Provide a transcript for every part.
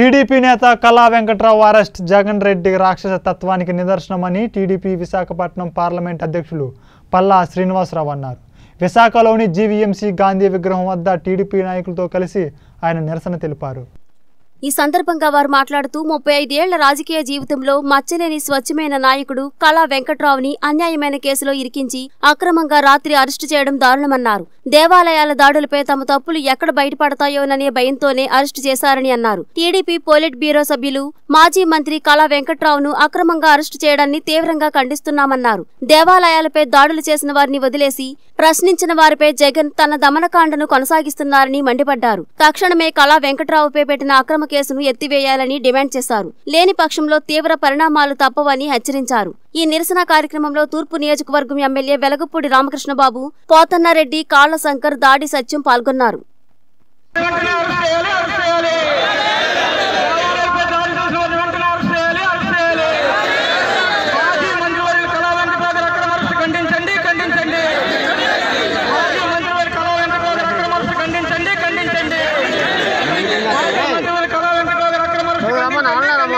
TDP నేత Kala Venkatrao arrest. Jagan Reddy రాక్షస తత్వానికి నిదర్శనమని టీడీపీ విశాఖపట్నం పార్లమెంట్ అధ్యక్షులు పల్లా శ్రీనివాసరావు అన్నారు. విశాఖలోని జీవీఎంసీ గాంధీ విగ్రహం వద్ద టీడీపీ నాయకులతో కలిసి ఆయన నిరసన తెలిపారు. ఈ సందర్భంగా వారు మాట్లాడుతూ ముప్పై ఐదేళ్ళ రాజకీయ జీవితంలో మచ్చలేని స్వచ్ఛమైన నాయకుడు కళా వెంకట్రావుని అన్యాయమైన కేసులో ఇరికించి అక్రమంగా రాత్రి అరెస్టు చేయడం దారుణమన్నారు. దేవాలయాల దాడులపై తమ తప్పులు ఎక్కడ బయటపడతాయోననే భయంతోనే అరెస్టు చేశారని అన్నారు. టీడీపీ పోలిట్ బ్యూరో సభ్యులు మాజీ మంత్రి కళా వెంకట్రావును అక్రమంగా అరెస్టు చేయడాన్ని తీవ్రంగా ఖండిస్తున్నామన్నారు. దేవాలయాలపై దాడులు చేసిన వారిని వదిలేసి ప్రశ్నించిన వారిపై జగన్ తన దమనకాండను కొనసాగిస్తున్నారని మండిపడ్డారు. తక్షణమే కళా వెంకట్రావుపై పెట్టిన అక్రమ కేసును ఎత్తివేయాలని డిమాండ్ చేశారు. లేని పక్షంలో తీవ్ర పరిణామాలు తప్పవని హెచ్చరించారు. ఈ నిరసన కార్యక్రమంలో తూర్పు నియోజకవర్గం ఎమ్మెల్యే వెలగపూడి రామకృష్ణబాబు పోతన్నారెడ్డి కాళ్ళ శంకర్ దాడి సత్యం పాల్గొన్నారు.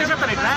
ವೇಷ ತರಿದ್ರೆ